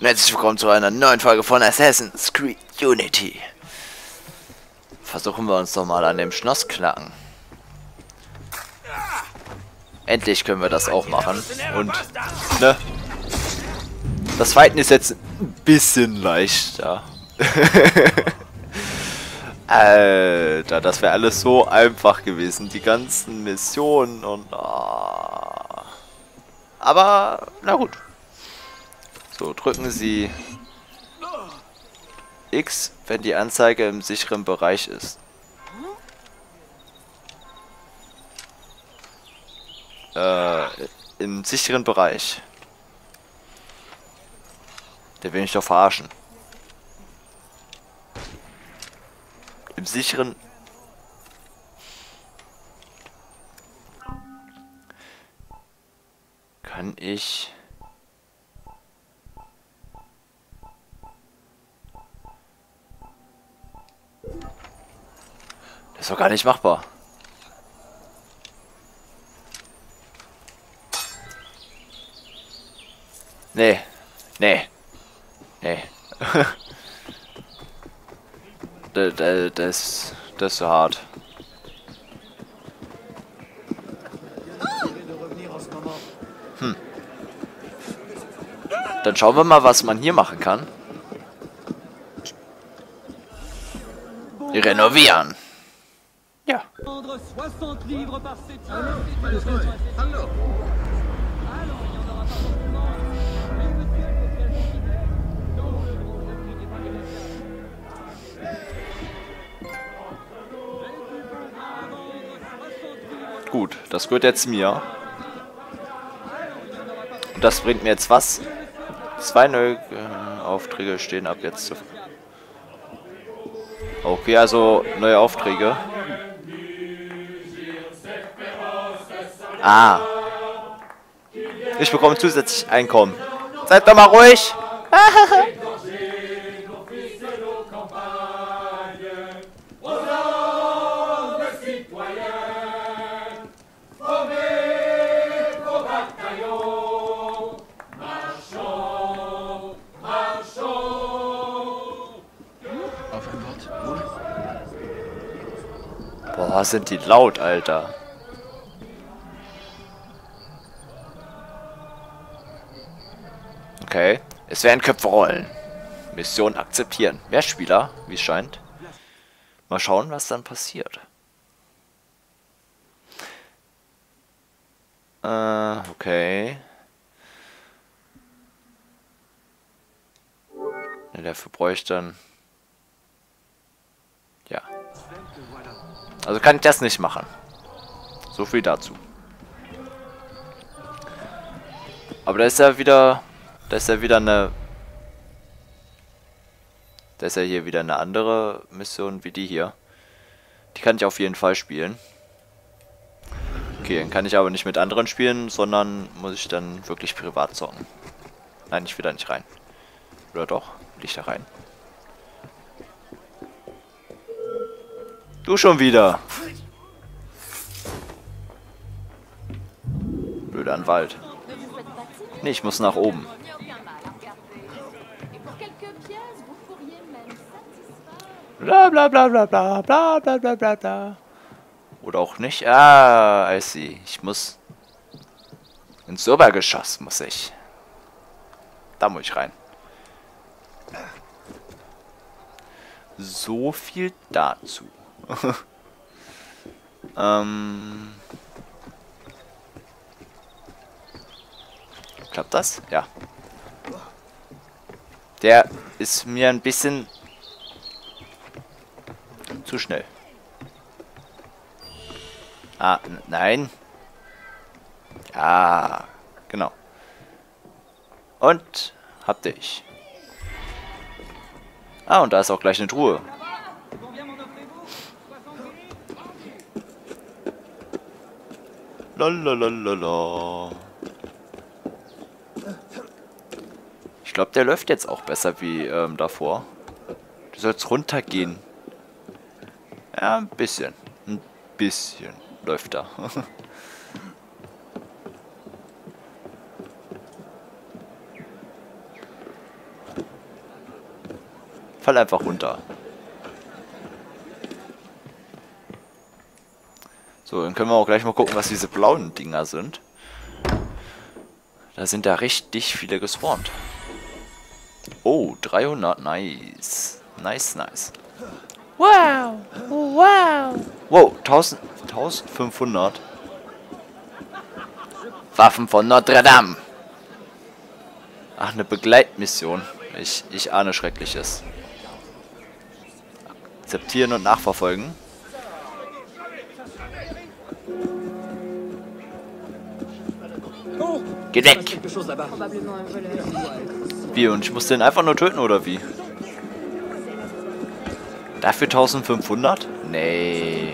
Und herzlich willkommen zu einer neuen Folge von Assassin's Creed Unity. Versuchen wir uns doch mal an dem Schloss knacken. Endlich können wir das auch machen. Und, ne? Das Fighten ist jetzt ein bisschen leichter. Alter, das wäre alles so einfach gewesen. Die ganzen Missionen und... Oh. Aber, na gut. So, drücken Sie X, wenn die Anzeige im sicheren Bereich ist. Äh, im sicheren Bereich. Der will mich doch verarschen. Im sicheren... Kann ich... ist doch gar nicht machbar. Nee. Nee. Nee. das, das, das ist so hart. Hm. Dann schauen wir mal, was man hier machen kann. Renovieren livre par 700. Allô, Allô. Allô, il Gut, das gehört jetzt mir. Und das bringt mir jetzt was? Zwei neue äh, Aufträge stehen ab jetzt. Okay, also neue Aufträge. Ah. Ich bekomme zusätzlich Einkommen. Seid doch mal ruhig. Boah, sind die laut, Alter. Okay. Es werden Köpfe rollen. Mission akzeptieren. Mehr Spieler, wie es scheint. Mal schauen, was dann passiert. Äh, okay. Ja, dafür bräuchte dann... Ja. Also kann ich das nicht machen. So viel dazu. Aber da ist ja wieder... Da ist ja wieder eine... Da ist ja hier wieder eine andere Mission wie die hier. Die kann ich auf jeden Fall spielen. Okay, dann kann ich aber nicht mit anderen spielen, sondern muss ich dann wirklich privat zocken. Nein, ich will da nicht rein. Oder doch? Will ich da rein? Du schon wieder. Blöder Wald. Nee, ich muss nach oben. Bla bla bla bla bla bla bla bla bla bla. Oder auch nicht. Ah, I see. Ich muss ins Obergeschoss muss ich. Da muss ich rein. So viel dazu. ähm. Klappt das? Ja. Der ist mir ein bisschen zu schnell. Ah, nein. Ja, genau. Und hab dich. Ah, und da ist auch gleich eine Truhe. Lalalala. Ich glaube, der läuft jetzt auch besser wie ähm, davor. Du sollst runtergehen. Ja, ein bisschen. Ein bisschen läuft da. fall einfach runter. So, dann können wir auch gleich mal gucken, was diese blauen Dinger sind. Da sind da richtig viele gespawnt. Oh, 300, nice. Nice, nice. Wow, wow. Wow, 1000, 1500. Waffen von Notre Dame. Ach, eine Begleitmission. Ich, ich ahne Schreckliches. Akzeptieren und nachverfolgen. Geh weg! Wie, und ich muss den einfach nur töten, oder wie? Dafür 1500? Nee.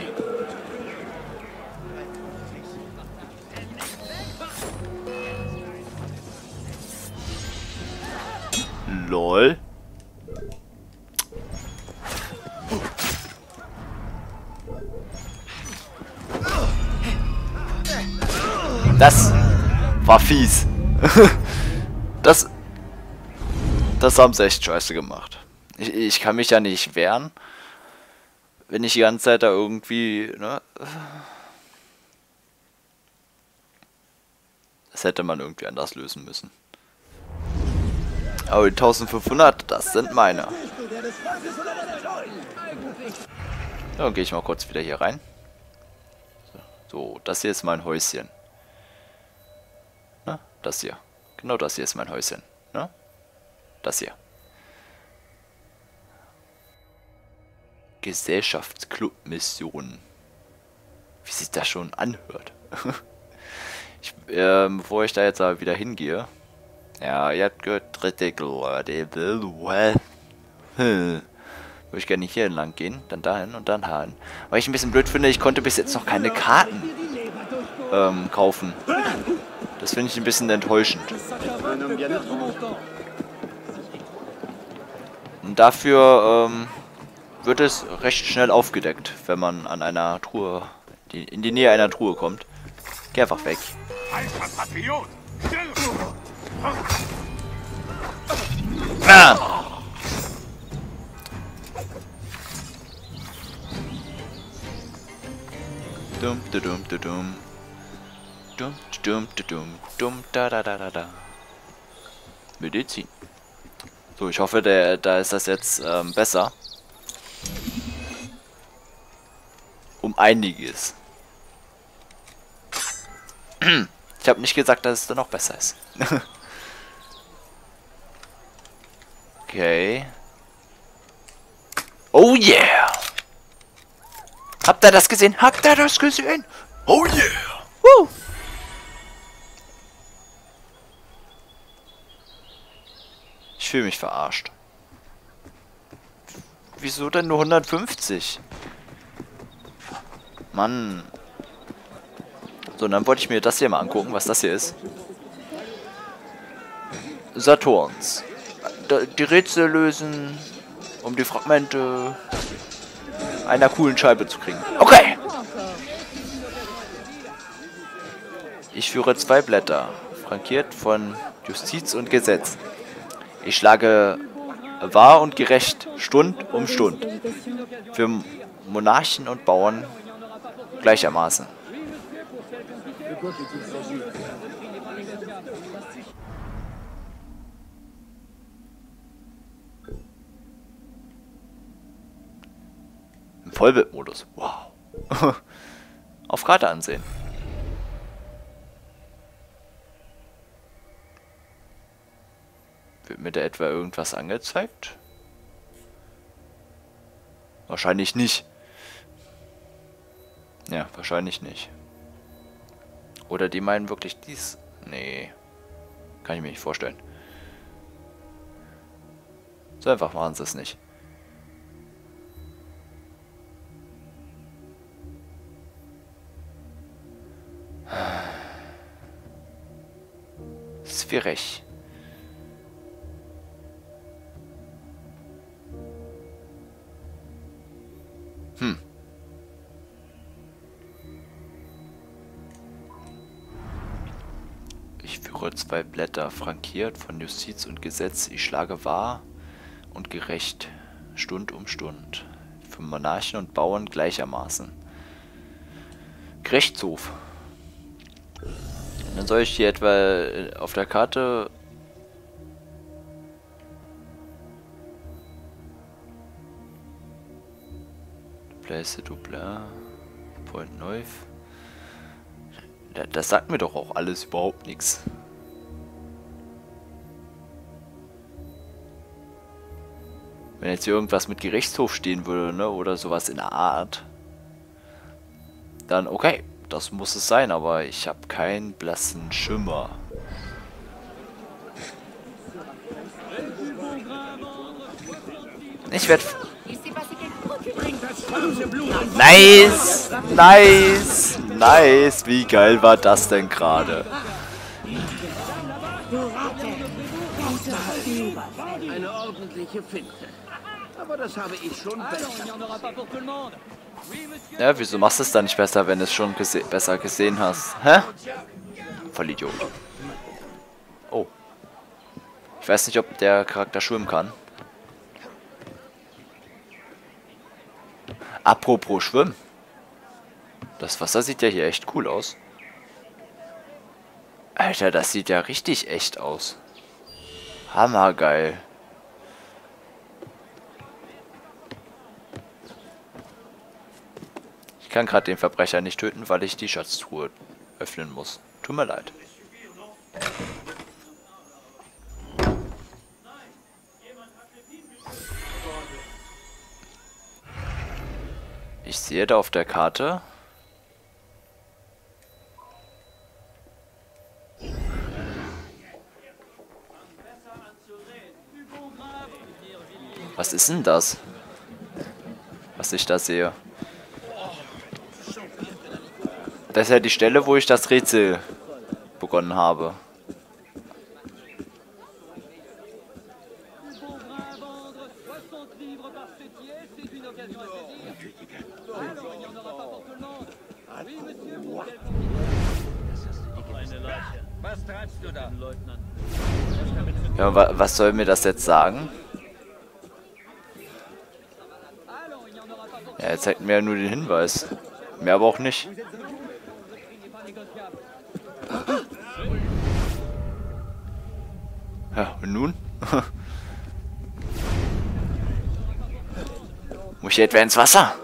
Lol. Das war fies. das. Das haben sie echt scheiße gemacht. Ich, ich kann mich ja nicht wehren, wenn ich die ganze Zeit da irgendwie. Ne? Das hätte man irgendwie anders lösen müssen. Aber die 1500, das sind meine. Dann gehe ich mal kurz wieder hier rein. So, das hier ist mein Häuschen. Na, das hier. Genau das hier ist mein Häuschen. Na? Das hier. Gesellschaftsclub-Mission. Wie sich das schon anhört. ich, äh, bevor ich da jetzt aber wieder hingehe, ja, ihr habt gehört, dritte Glorde. Würde ich gerne hier entlang gehen, dann dahin und dann dahin. Weil ich ein bisschen blöd finde, ich konnte bis jetzt noch keine Karten ähm, kaufen. Das finde ich ein bisschen enttäuschend. Und dafür ähm, wird es recht schnell aufgedeckt, wenn man an einer Truhe, in die Nähe einer Truhe kommt. Geh einfach weg. Ah! Dum da dum da dum. Dum dum da dum. Dum da da da da da. Medizin. So, ich hoffe, der, da ist das jetzt ähm, besser. Um einiges. Ich habe nicht gesagt, dass es da noch besser ist. Okay. Oh yeah! Habt ihr das gesehen? Habt ihr das gesehen? Oh yeah! Woo! Ich fühle mich verarscht. Wieso denn nur 150? Mann. So, dann wollte ich mir das hier mal angucken, was das hier ist. Saturns die Rätsel lösen, um die Fragmente einer coolen Scheibe zu kriegen. Okay! Ich führe zwei Blätter, frankiert von Justiz und Gesetz. Ich schlage wahr und gerecht Stund um Stund. Für Monarchen und Bauern gleichermaßen. Vollbildmodus. Wow. Auf Karte ansehen. Wird mir da etwa irgendwas angezeigt? Wahrscheinlich nicht. Ja, wahrscheinlich nicht. Oder die meinen wirklich dies? Nee. Kann ich mir nicht vorstellen. So einfach machen sie es nicht. Schwierig. Zwei Blätter, frankiert von Justiz und Gesetz. Ich schlage wahr und gerecht. Stund um Stund. Für Monarchen und Bauern gleichermaßen. Gerichtshof. Dann soll ich hier etwa äh, auf der Karte Place Dublin, Point Neuf. Das sagt mir doch auch alles überhaupt nichts. Wenn jetzt hier irgendwas mit Gerichtshof stehen würde, ne, oder sowas in der Art, dann okay, das muss es sein, aber ich habe keinen blassen Schimmer. Ich werde... Nice! Nice! Nice! Wie geil war das denn gerade? Eine ordentliche Finte. Aber das habe ich schon. Ja, wieso machst du es dann nicht besser, wenn du es schon gese besser gesehen hast? Hä? Voll Idiot. Oh. Ich weiß nicht, ob der Charakter schwimmen kann. Apropos Schwimmen. Das Wasser sieht ja hier echt cool aus. Alter, das sieht ja richtig echt aus. Hammergeil. Kann gerade den Verbrecher nicht töten, weil ich die Schatztruhe öffnen muss. Tut mir leid. Ich sehe da auf der Karte. Was ist denn das? Was ich da sehe. Das ist ja die Stelle, wo ich das Rätsel begonnen habe. Ja, wa was soll mir das jetzt sagen? Ja, jetzt zeigt mir ja nur den Hinweis. Mehr aber auch nicht. Ja, und nun? Muss ich etwa ins Wasser?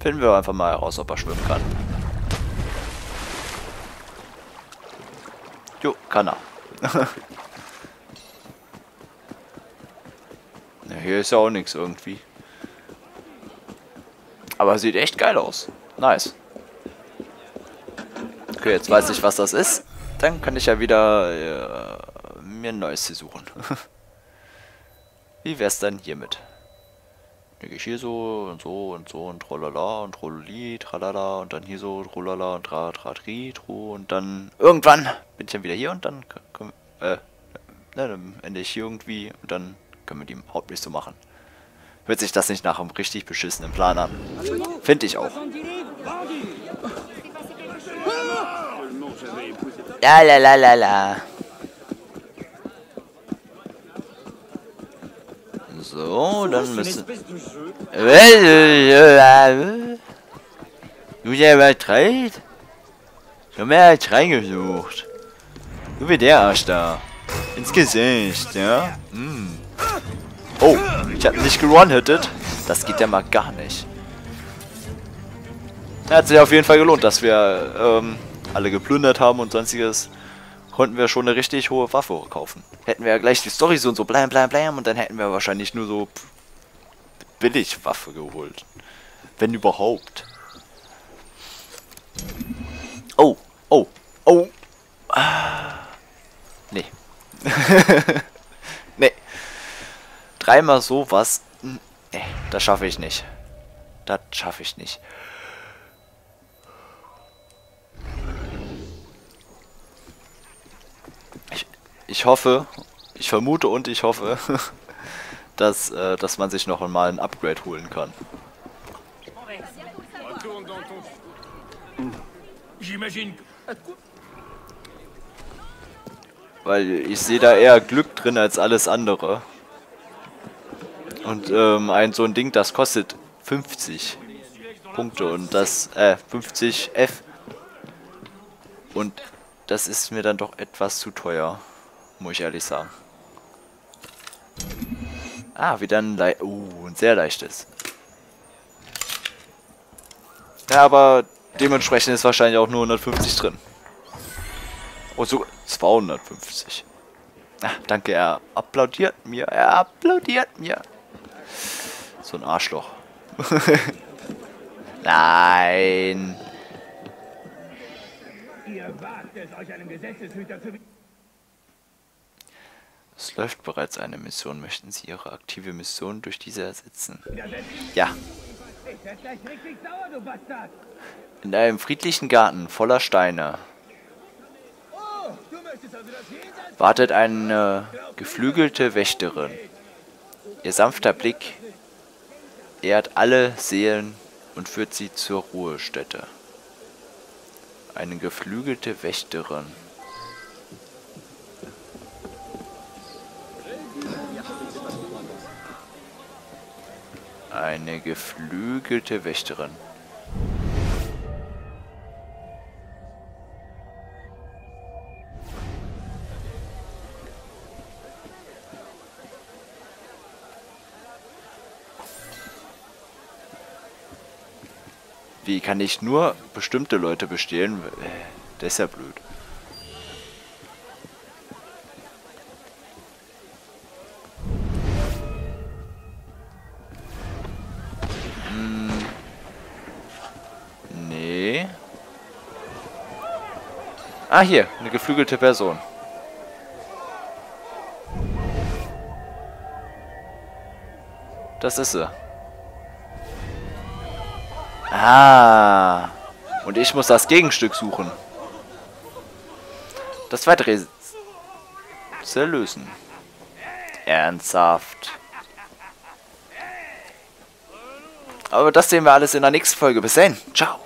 Finden wir einfach mal heraus, ob er schwimmen kann. Jo, kann er. ja, hier ist ja auch nichts irgendwie. Aber sieht echt geil aus. Nice. Okay, jetzt weiß ich, was das ist. Dann kann ich ja wieder äh, mir ein neues hier suchen. Wie wär's dann hiermit? Gehe ich hier so und so und so und trolala und trololi, tralala und dann hier so trolala und tra tra tri, tru und dann irgendwann bin ich dann wieder hier und dann können äh, ne, dann ende ich hier irgendwie und dann können wir die Hauptbild so machen. Hört sich das nicht nach einem richtig beschissenen Plan an? Finde ich auch. La la la la la. So, dann müssen... Du ja übertreibt? Schon mehr als reingesucht. Du wie der Arsch da. Ins Gesicht, ja? Hm. Oh, ich hab nicht geronhittet. Das geht ja mal gar nicht. Hat sich auf jeden Fall gelohnt, dass wir ähm, alle geplündert haben und sonstiges. Konnten wir schon eine richtig hohe Waffe kaufen. Hätten wir ja gleich die Story so und so blam blam blam und dann hätten wir wahrscheinlich nur so billig Waffe geholt. Wenn überhaupt. Oh, oh, oh. Ah. Nee. Dreimal sowas. Nee, das schaffe ich nicht. Das schaffe ich nicht. Ich, ich hoffe, ich vermute und ich hoffe, dass, äh, dass man sich noch einmal ein Upgrade holen kann. Weil ich sehe da eher Glück drin als alles andere. Und ähm, ein so ein Ding, das kostet 50 Punkte und das, äh, 50 F. Und das ist mir dann doch etwas zu teuer, muss ich ehrlich sagen. Ah, wieder ein, Le uh, ein sehr leichtes. Ja, aber dementsprechend ist wahrscheinlich auch nur 150 drin. Oh, sogar 250. Ah, danke, er applaudiert mir. Er applaudiert mir. So ein Arschloch. Nein. Es, läuft bereits eine Mission. Möchten Sie Ihre aktive Mission durch diese ersetzen? Ja. In einem friedlichen Garten voller Steine Oh, also wartet eine geflügelte Wächterin. Ihr sanfter Blick ehrt alle Seelen und führt sie zur Ruhestätte. Eine geflügelte Wächterin. Eine geflügelte Wächterin. Wie kann ich nur bestimmte Leute bestehlen? Äh, Das ist ja blöd. Hm. Nee. Ah, hier, eine geflügelte Person. Das ist sie. Ah. Und ich muss das Gegenstück suchen. Das zweite Rätsel lösen. Ernsthaft. Aber das sehen wir alles in der nächsten Folge. Bis dann. Ciao.